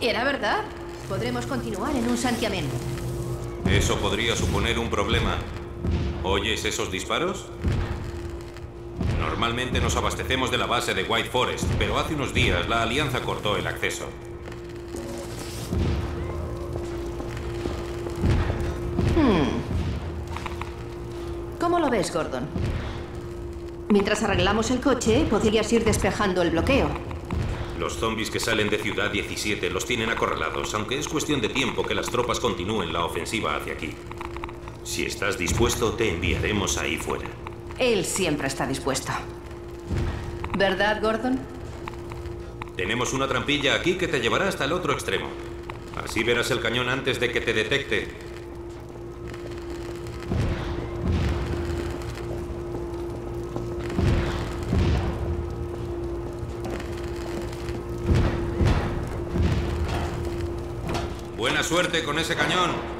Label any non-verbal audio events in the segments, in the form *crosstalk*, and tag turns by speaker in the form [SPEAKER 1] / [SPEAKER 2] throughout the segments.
[SPEAKER 1] Era verdad. Podremos continuar en un santiamén.
[SPEAKER 2] Eso podría suponer un problema. ¿Oyes esos disparos? Normalmente nos abastecemos de la base de White Forest, pero hace unos días la Alianza cortó el acceso.
[SPEAKER 1] ¿Cómo lo ves, Gordon? Mientras arreglamos el coche, podrías ir despejando el bloqueo.
[SPEAKER 2] Los zombies que salen de Ciudad 17 los tienen acorralados, aunque es cuestión de tiempo que las tropas continúen la ofensiva hacia aquí. Si estás dispuesto, te enviaremos ahí fuera.
[SPEAKER 1] Él siempre está dispuesto. ¿Verdad, Gordon?
[SPEAKER 2] Tenemos una trampilla aquí que te llevará hasta el otro extremo. Así verás el cañón antes de que te detecte. Suerte con ese cañón.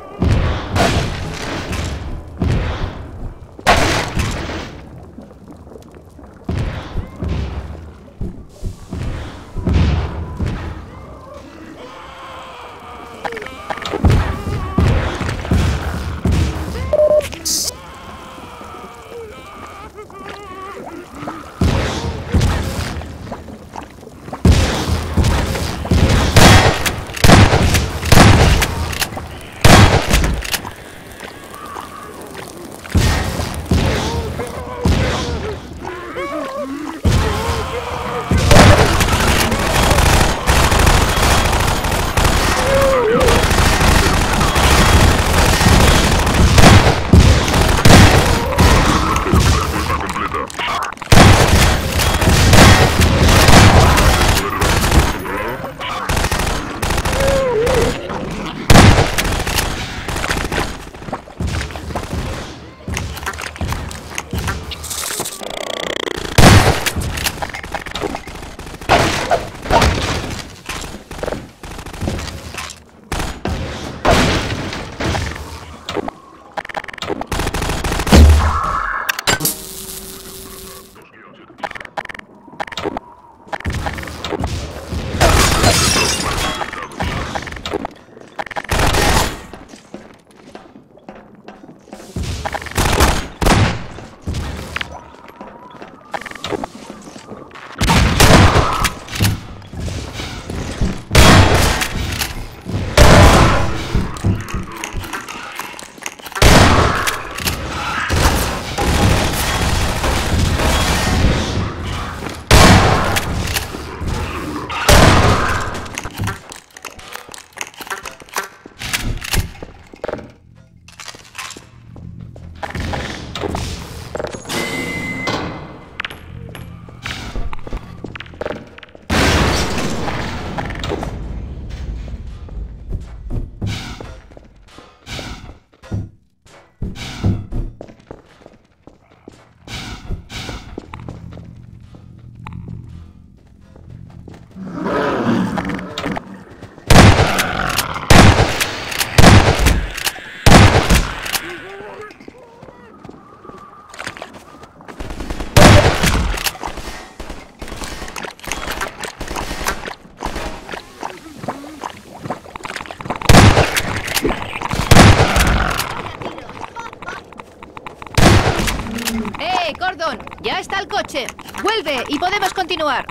[SPEAKER 1] Vuelve y podemos continuar.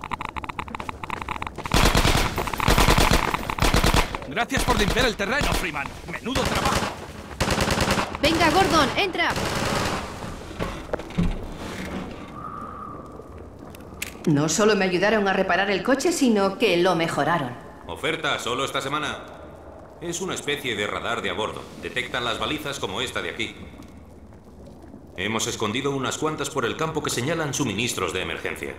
[SPEAKER 3] Gracias por limpiar el terreno, Freeman. Menudo trabajo.
[SPEAKER 1] Venga, Gordon, entra. No solo me ayudaron a reparar el coche, sino que lo mejoraron.
[SPEAKER 2] Oferta solo esta semana. Es una especie de radar de a bordo. Detectan las balizas como esta de aquí. Hemos escondido unas cuantas por el campo que señalan suministros de emergencia.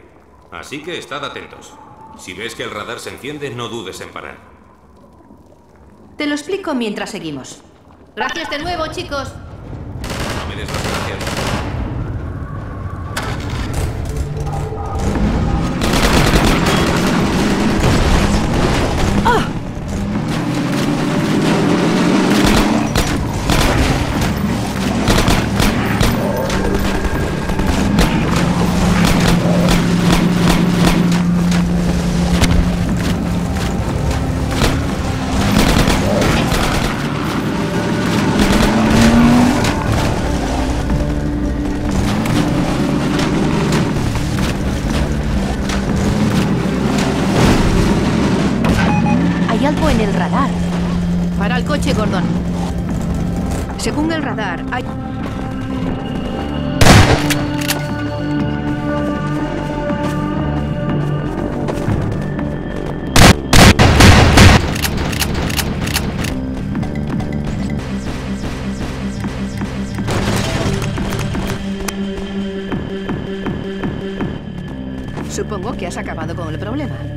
[SPEAKER 2] Así que estad atentos. Si ves que el radar se enciende, no dudes en parar.
[SPEAKER 1] Te lo explico mientras seguimos. Gracias de nuevo, chicos.
[SPEAKER 2] No me des las gracias.
[SPEAKER 1] Gordon. Según el radar, hay... Supongo que has acabado con el problema.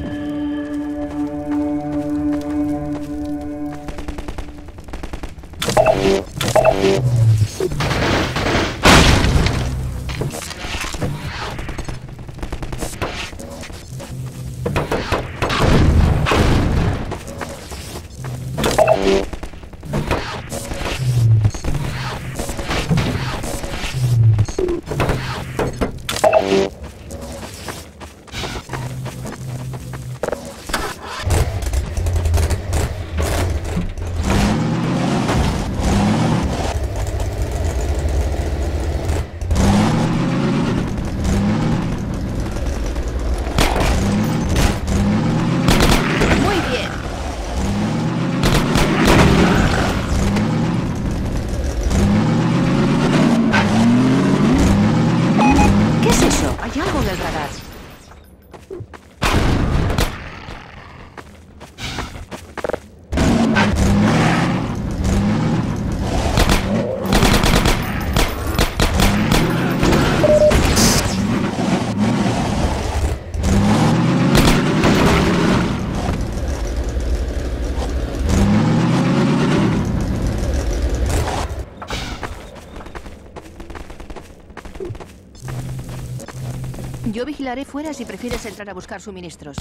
[SPEAKER 1] Yo vigilaré fuera si prefieres entrar a buscar suministros.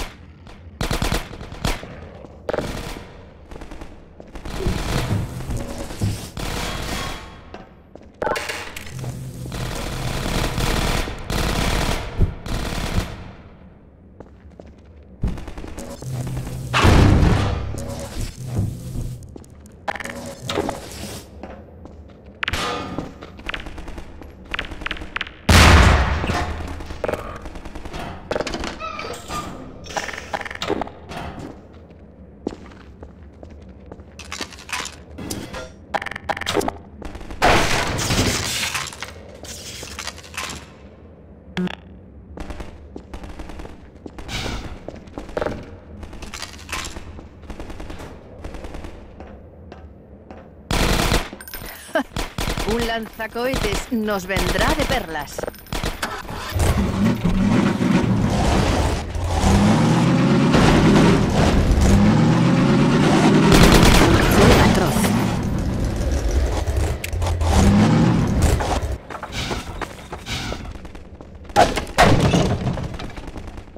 [SPEAKER 1] Lanzacohetes nos vendrá de perlas.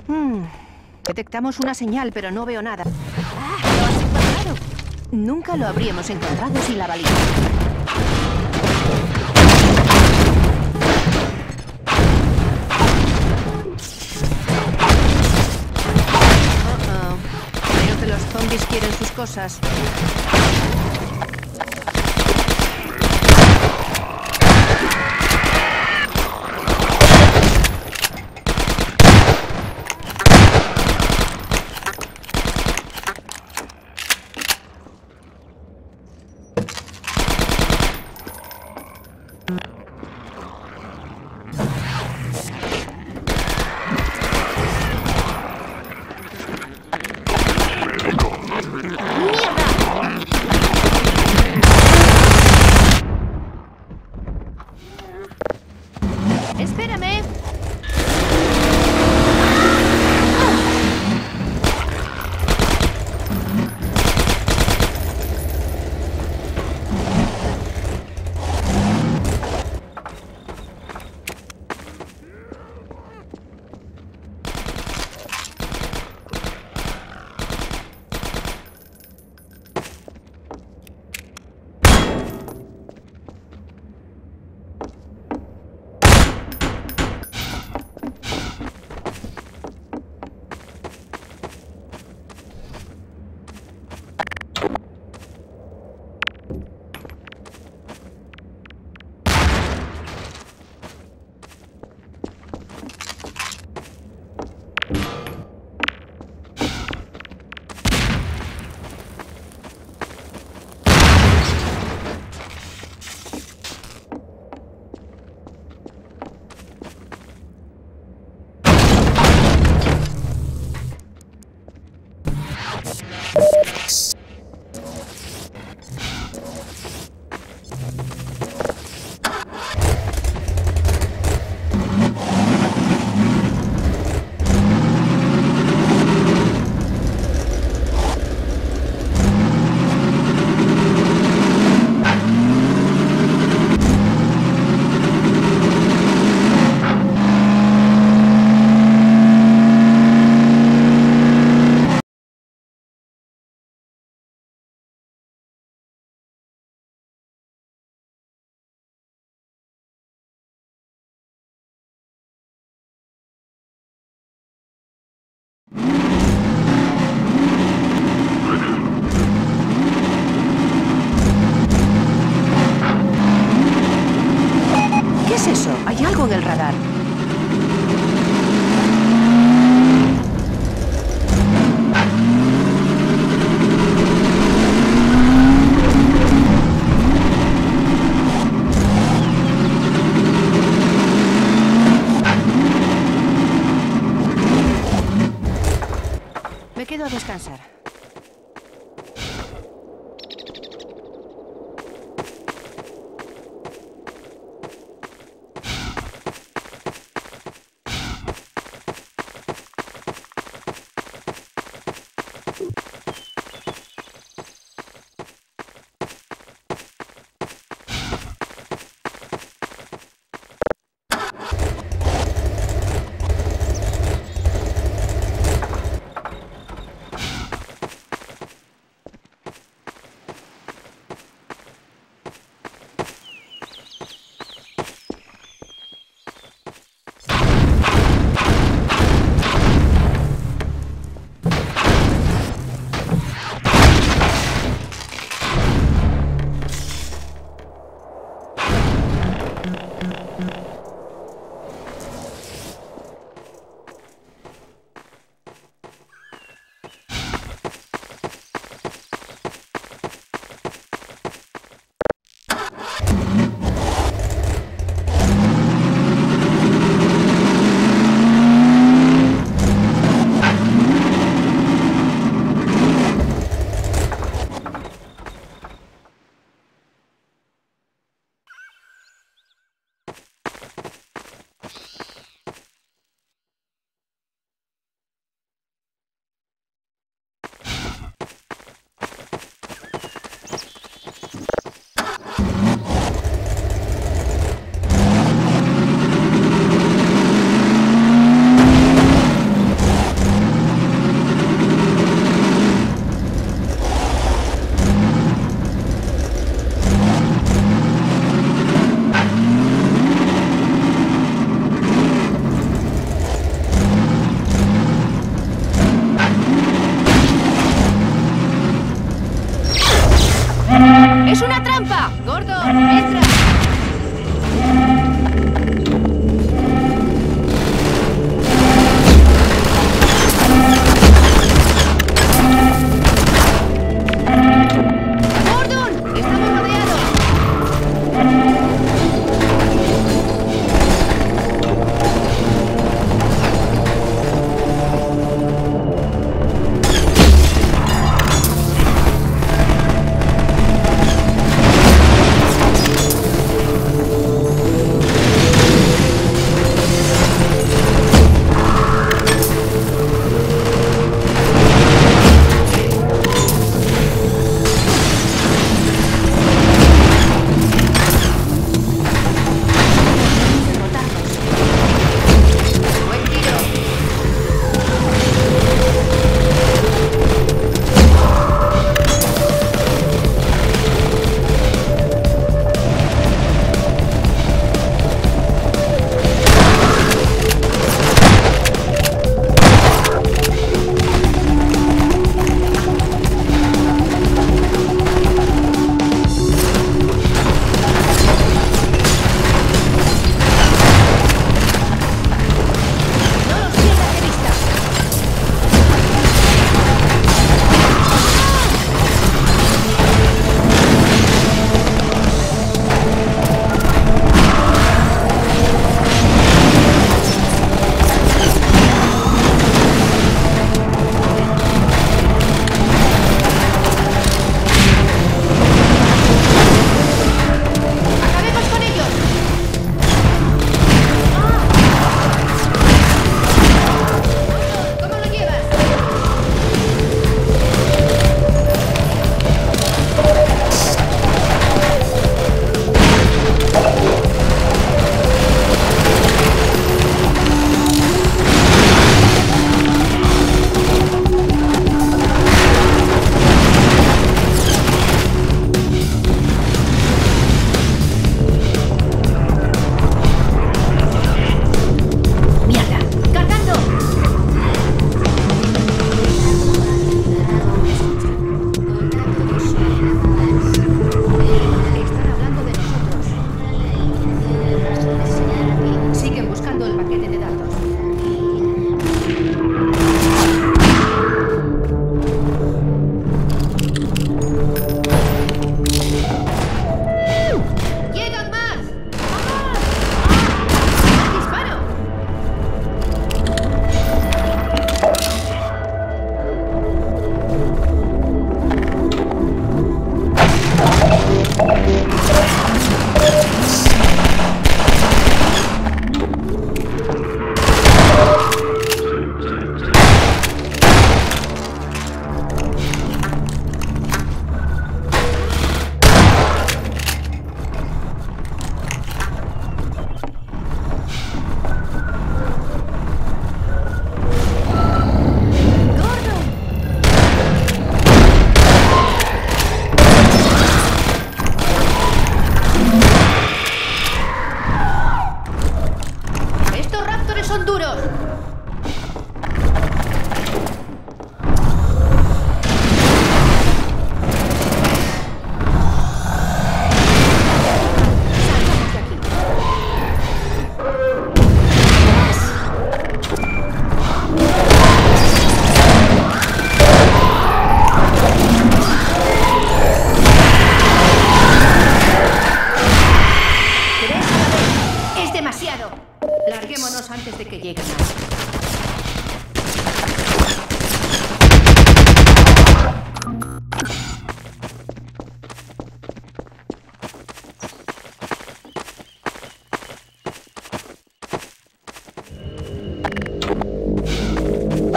[SPEAKER 1] Hmm, Detectamos una señal, pero no veo nada. ¡Ah! ¡Lo has encontrado! Nunca lo habríamos encontrado sin la baliza. Cosas.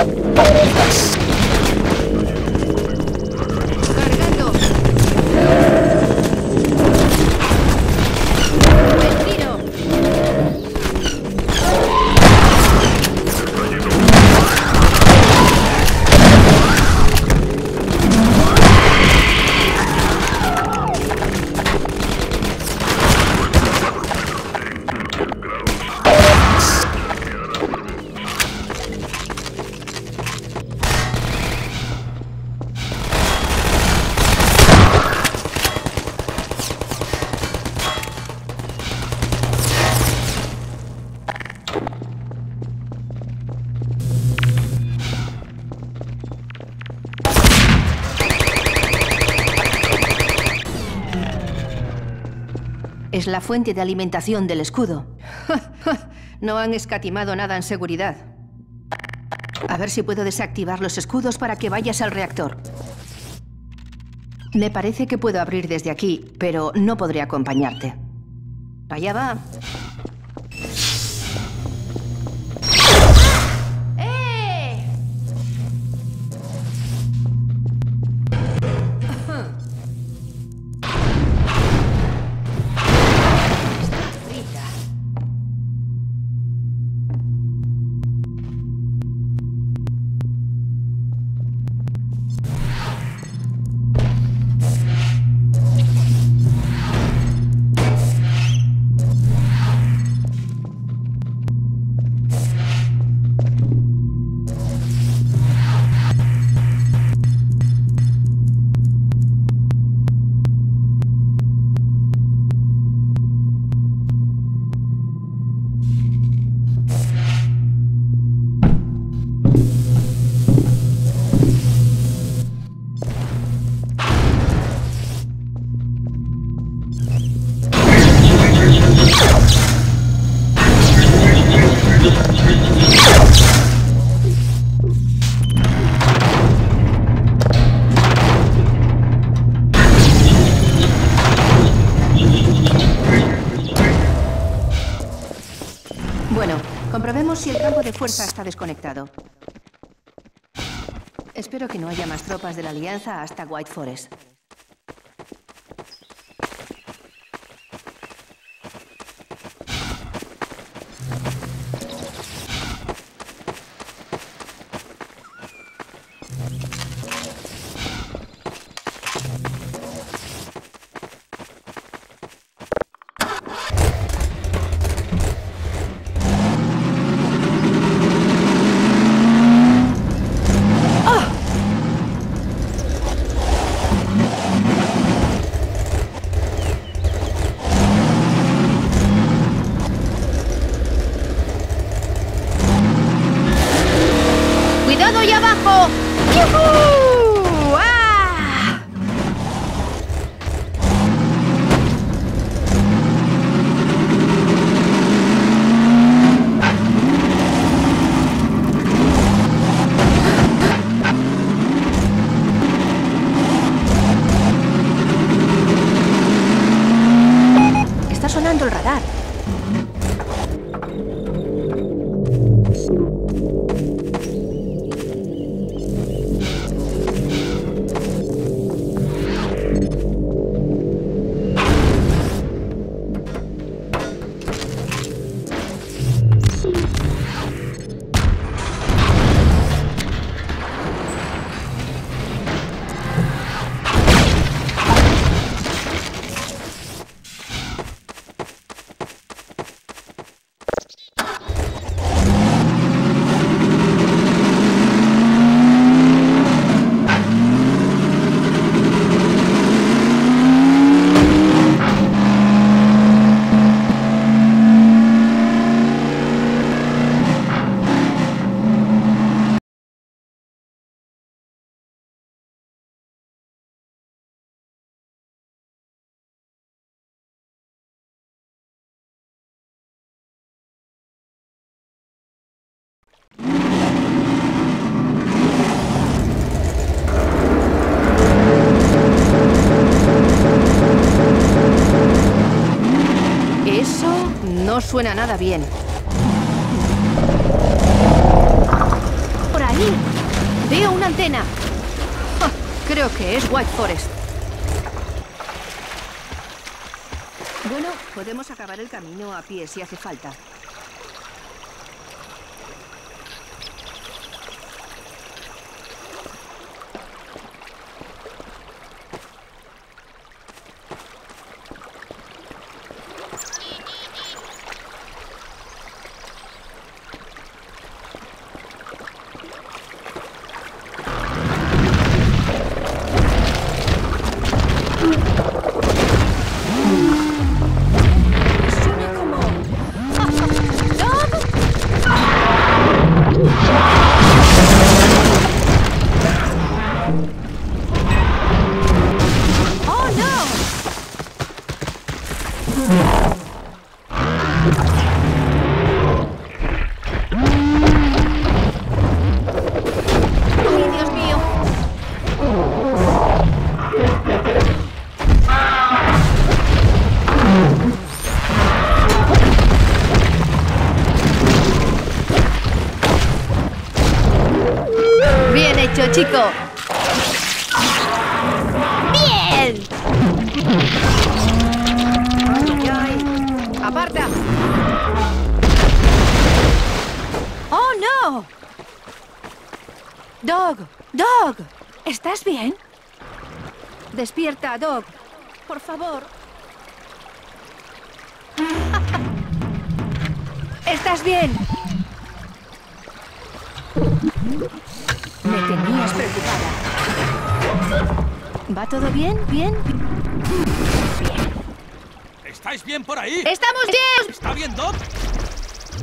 [SPEAKER 1] Oh, yes. La fuente de alimentación del escudo. *laughs* no han escatimado nada en seguridad. A ver si puedo desactivar los escudos para que vayas al reactor. Me parece que puedo abrir desde aquí, pero no podré acompañarte. Allá va. Fuerza está desconectado. Espero que no haya más tropas de la Alianza hasta White Forest. Woohoo! Suena nada bien. Por ahí. Veo una antena. Ah, Creo que es White Forest. Bueno, podemos acabar el camino a pie si hace falta. Despierta, Dog. Por favor. *laughs* ¿Estás bien? Me tenías preocupada. ¿Va todo bien? ¿Bien?
[SPEAKER 3] ¿Estáis bien por ahí?
[SPEAKER 1] ¡Estamos bien!
[SPEAKER 3] ¿Está bien, Doc?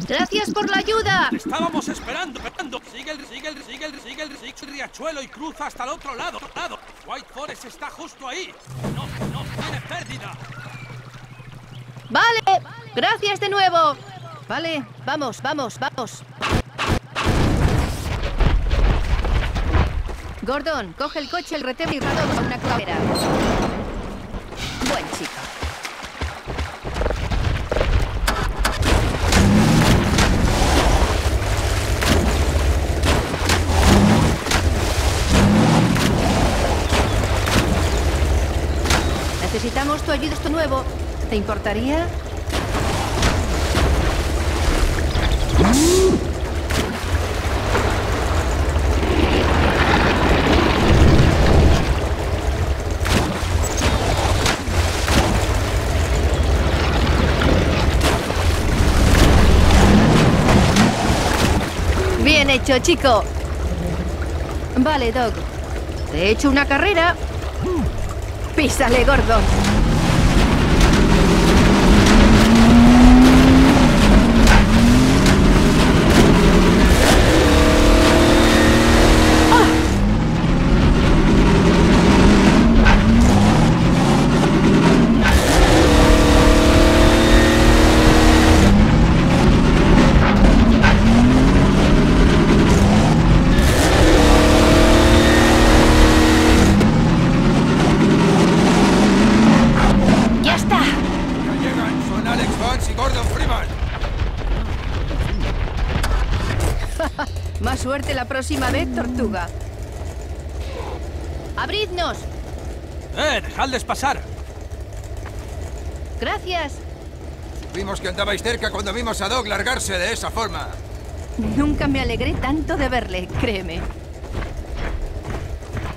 [SPEAKER 1] ¡Gracias por la ayuda!
[SPEAKER 3] Te estábamos esperando, esperando. Sigue el, sigue el, sigue el, sigue el, sigue el riachuelo y cruza hasta el otro lado, lado. White Forest está justo ahí. No, no tiene pérdida.
[SPEAKER 1] Vale, gracias de nuevo. Vale, vamos, vamos, vamos. Gordon, coge el coche, el retén y a una carrera. Buen chico. ¿Te importaría? Bien hecho, chico. Vale, Dog. Te he hecho una carrera. Písale, gordo. ¡Ya está!
[SPEAKER 4] Ya llegan, son Alex Vance y Gordon Freeman.
[SPEAKER 1] Más suerte la próxima vez, tortuga. ¡Abridnos!
[SPEAKER 3] ¡Eh, dejadles pasar!
[SPEAKER 1] Gracias.
[SPEAKER 4] Vimos que andabais cerca cuando vimos a Doc largarse de esa forma.
[SPEAKER 1] Nunca me alegré tanto de verle, créeme.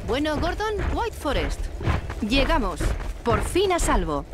[SPEAKER 1] Bueno, Gordon, White Forest. Llegamos. Por fin a salvo.